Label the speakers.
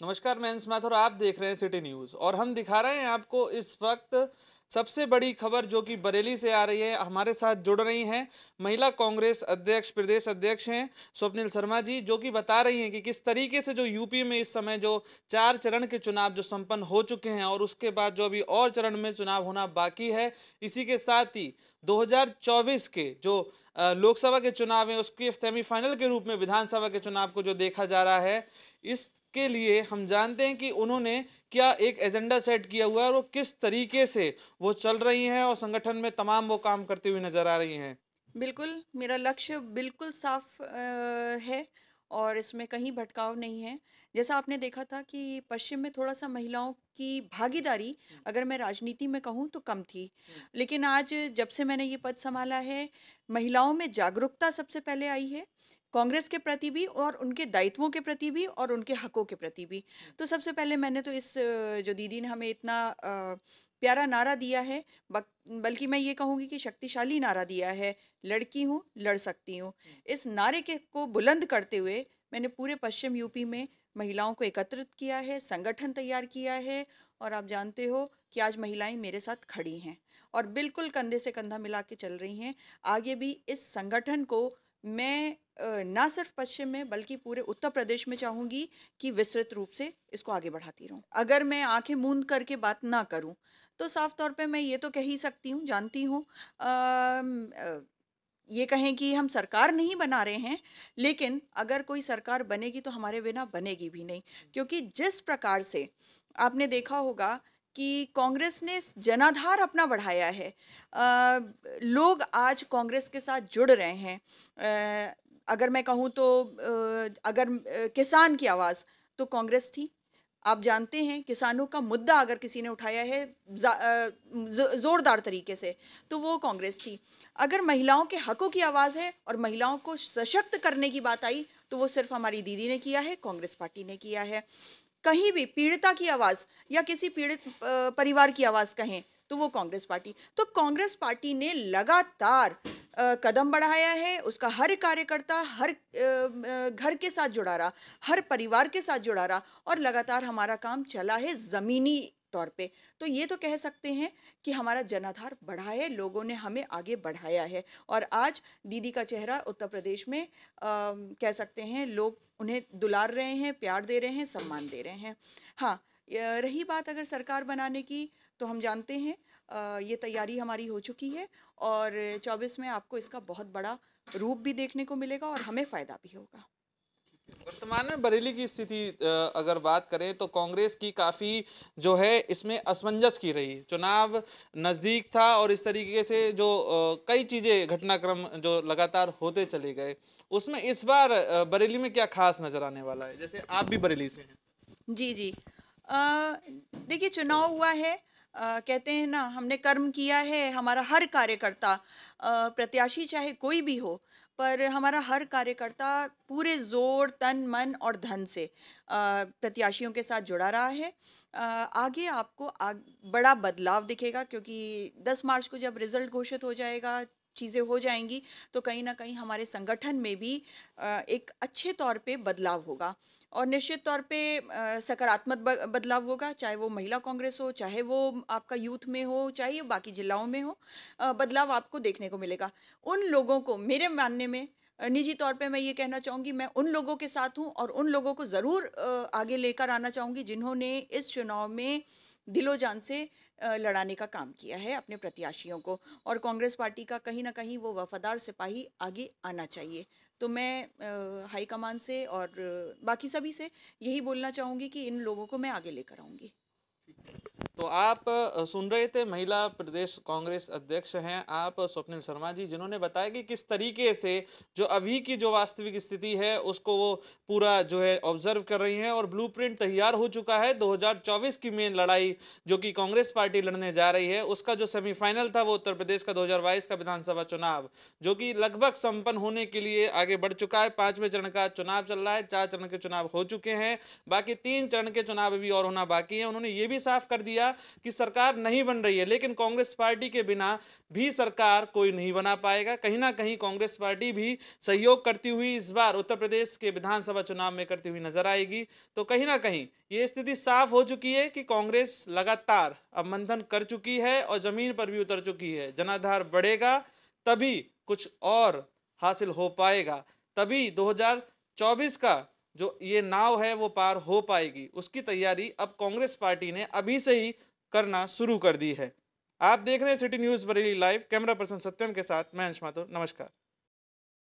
Speaker 1: नमस्कार, मैं अंश माथुर, आप देख रहे हैं सिटी न्यूज़ और हम दिखा रहे हैं आपको इस वक्त सबसे बड़ी खबर जो कि बरेली से आ रही है, हमारे साथ जुड़ रही हैं महिला कांग्रेस अध्यक्ष, प्रदेश अध्यक्ष हैं स्वप्निल शर्मा जी, जो कि बता रही हैं कि किस तरीके से जो यूपी में इस समय जो चार चरण के चुनाव जो संपन्न हो चुके हैं और उसके बाद जो अभी और चरण में चुनाव होना बाकी है, इसी के साथ ही 2024 के जो लोकसभा के चुनाव हैं, उसके सेमीफाइनल के रूप में विधानसभा के चुनाव को जो देखा जा रहा है, इस के लिए हम जानते हैं कि उन्होंने क्या एक एजेंडा सेट किया हुआ है और वो किस तरीके से वो चल रही हैं और संगठन में तमाम वो काम करती हुई नज़र आ रही हैं।
Speaker 2: बिल्कुल मेरा लक्ष्य बिल्कुल साफ़ है और इसमें कहीं भटकाव नहीं है। जैसा आपने देखा था कि पश्चिम में थोड़ा सा महिलाओं की भागीदारी अगर मैं राजनीति में कहूँ तो कम थी। लेकिन आज जब से मैंने ये पद संभाला है महिलाओं में जागरूकता सबसे पहले आई है। कांग्रेस के प्रति भी और उनके दायित्वों के प्रति भी और उनके हकों के प्रति भी। तो सबसे पहले मैंने तो इस जो दीदी ने हमें इतना प्यारा नारा दिया है बल्कि मैं ये कहूँगी कि शक्तिशाली नारा दिया है लड़की हूँ लड़ सकती हूँ। इस नारे के को बुलंद करते हुए मैंने पूरे पश्चिम यूपी में महिलाओं को एकत्रित किया है संगठन तैयार किया है और आप जानते हो कि आज महिलाएँ मेरे साथ खड़ी हैं और बिल्कुल कंधे से कंधा मिला के चल रही हैं। आगे भी इस संगठन को मैं ना सिर्फ़ पश्चिम में बल्कि पूरे उत्तर प्रदेश में चाहूँगी कि विस्तृत रूप से इसको आगे बढ़ाती रहूँ। अगर मैं आँखें मूंद करके बात ना करूँ तो साफ़ तौर पे मैं ये तो कह ही सकती हूँ, जानती हूँ ये कहें कि हम सरकार नहीं बना रहे हैं, लेकिन अगर कोई सरकार बनेगी तो हमारे बिना बनेगी भी नहीं। क्योंकि जिस प्रकार से आपने देखा होगा कि कांग्रेस ने जनाधार अपना बढ़ाया है। आ, लोग आज कांग्रेस के साथ जुड़ रहे हैं। आ, अगर मैं कहूँ तो अगर किसान की आवाज़ तो कांग्रेस थी। आप जानते हैं किसानों का मुद्दा अगर किसी ने उठाया है ज़ोरदार तरीके से तो वो कांग्रेस थी। अगर महिलाओं के हकों की आवाज़ है और महिलाओं को सशक्त करने की बात आई तो वो सिर्फ़ हमारी दीदी ने किया है कांग्रेस पार्टी ने किया है। कहीं भी पीड़िता की आवाज़ या किसी पीड़ित परिवार की आवाज़ कहें तो वो कांग्रेस पार्टी। तो कांग्रेस पार्टी ने लगातार कदम बढ़ाया है, उसका हर कार्यकर्ता, हर घर के साथ जुड़ा रहा, हर परिवार के साथ जुड़ा रहा और लगातार हमारा काम चला है ज़मीनी तौर पे। तो ये तो कह सकते हैं कि हमारा जनाधार बढ़ा है लोगों ने हमें आगे बढ़ाया है। और आज दीदी का चेहरा उत्तर प्रदेश में आ, कह सकते हैं लोग उन्हें दुलार रहे हैं प्यार दे रहे हैं सम्मान दे रहे हैं। हाँ रही बात अगर सरकार बनाने की तो हम जानते हैं आ, ये तैयारी हमारी हो चुकी है और 24 में आपको इसका बहुत बड़ा रूप भी देखने को मिलेगा और हमें फ़ायदा भी होगा।
Speaker 1: वर्तमान में बरेली की स्थिति अगर बात करें तो कांग्रेस की काफ़ी जो है इसमें असमंजस की रही। चुनाव नज़दीक था और इस तरीके से जो कई चीज़ें घटनाक्रम जो लगातार होते चले गए, उसमें इस बार बरेली में क्या खास नज़र आने वाला है? जैसे आप भी बरेली से हैं।
Speaker 2: जी जी। देखिए, चुनाव हुआ है आ, कहते हैं ना हमने कर्म किया है हमारा हर कार्यकर्ता प्रत्याशी चाहे कोई भी हो पर हमारा हर कार्यकर्ता पूरे ज़ोर तन मन और धन से प्रत्याशियों के साथ जुड़ा रहा है। आगे आपको आग, बड़ा बदलाव दिखेगा क्योंकि 10 मार्च को जब रिज़ल्ट घोषित हो जाएगा चीज़ें हो जाएँगी तो कहीं ना कहीं हमारे संगठन में भी एक अच्छे तौर पे बदलाव होगा। और निश्चित तौर पे सकारात्मक बदलाव होगा, चाहे वो महिला कांग्रेस हो, चाहे वो आपका यूथ में हो, चाहे बाकी जिलाओं में हो बदलाव आपको देखने को मिलेगा। उन लोगों को, मेरे मानने में निजी तौर पे मैं ये कहना चाहूँगी, मैं उन लोगों के साथ हूँ और उन लोगों को ज़रूर आगे लेकर आना चाहूँगी, जिन्होंने इस चुनाव में दिलो जान से लड़ाने का काम किया है अपने प्रत्याशियों को और कांग्रेस पार्टी का कहीं ना कहीं वो वफादार सिपाही आगे आना चाहिए। तो मैं हाईकमान से और बाकी सभी से यही बोलना चाहूँगी कि इन लोगों को मैं आगे लेकर आऊँगी।
Speaker 1: तो आप सुन रहे थे महिला प्रदेश कांग्रेस अध्यक्ष हैं आप, स्वप्निल शर्मा जी, जिन्होंने बताया कि किस तरीके से जो अभी की जो वास्तविक स्थिति है, उसको वो पूरा जो है ऑब्ज़र्व कर रही हैं और ब्लूप्रिंट तैयार हो चुका है। 2024 की मेन लड़ाई जो कि कांग्रेस पार्टी लड़ने जा रही है, उसका जो सेमीफाइनल था वो उत्तर प्रदेश का दो हज़ार बाईस का विधानसभा चुनाव, जो कि लगभग संपन्न होने के लिए आगे बढ़ चुका है। पाँचवें चरण का चुनाव चल रहा है, चार चरण के चुनाव हो चुके हैं, बाकी तीन चरण के चुनाव भी और होना बाकी है। उन्होंने ये भी साफ़ कर दिया गया कि सरकार नहीं बन रही है, लेकिन कांग्रेस पार्टी के बिना भी सरकार कोई नहीं बना पाएगा। कहीं ना कहीं कांग्रेस पार्टी भी सहयोग करती हुई इस बार उत्तर प्रदेश के विधानसभा चुनाव में करती हुई नज़र आएगी। तो कहीं ना कहीं ये स्थिति साफ़ हो चुकी है कि कांग्रेस लगातार अब मंथन कर चुकी है और ज़मीन पर भी उतर चुकी है। जनाधार बढ़ेगा, तभी कुछ और हासिल हो पाएगा। तभी 2024 का जो ये नाव है वो पार हो पाएगी। उसकी तैयारी अब कांग्रेस पार्टी ने अभी से ही करना शुरू कर दी है। आप देख रहे हैं city news Bareilly live. Camera person Satyam के साथ, मैं अंश माथुर नमस्कार।